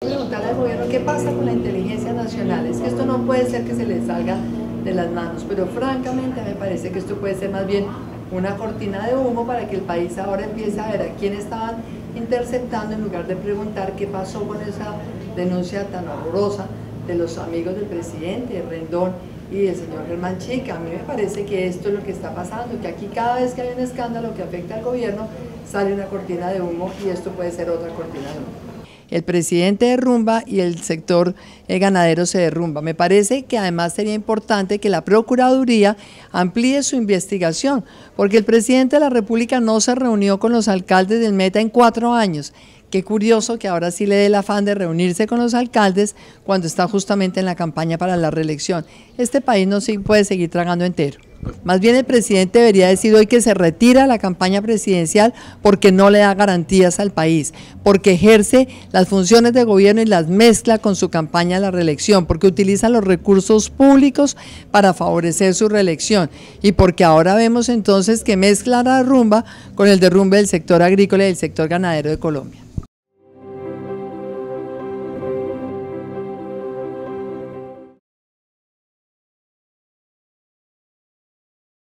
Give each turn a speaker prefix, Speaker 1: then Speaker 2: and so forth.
Speaker 1: Preguntarle al gobierno qué pasa con la inteligencia nacional. Es que esto no puede ser que se le salga de las manos, pero francamente me parece que esto puede ser más bien una cortina de humo para que el país ahora empiece a ver a quién estaban interceptando en lugar de preguntar qué pasó con esa denuncia tan horrorosa de los amigos del presidente, Rendón y del señor Germán Chica. A mí me parece que esto es lo que está pasando, que aquí cada vez que hay un escándalo que afecta al gobierno sale una cortina de humo y esto puede ser otra cortina de humo el presidente derrumba y el sector eh, ganadero se derrumba. Me parece que además sería importante que la Procuraduría amplíe su investigación, porque el presidente de la República no se reunió con los alcaldes del Meta en cuatro años. Qué curioso que ahora sí le dé el afán de reunirse con los alcaldes cuando está justamente en la campaña para la reelección. Este país no puede seguir tragando entero. Más bien el presidente debería decir hoy que se retira la campaña presidencial porque no le da garantías al país, porque ejerce las funciones de gobierno y las mezcla con su campaña a la reelección, porque utiliza los recursos públicos para favorecer su reelección y porque ahora vemos entonces que mezcla la rumba con el derrumbe del sector agrícola y del sector ganadero de Colombia.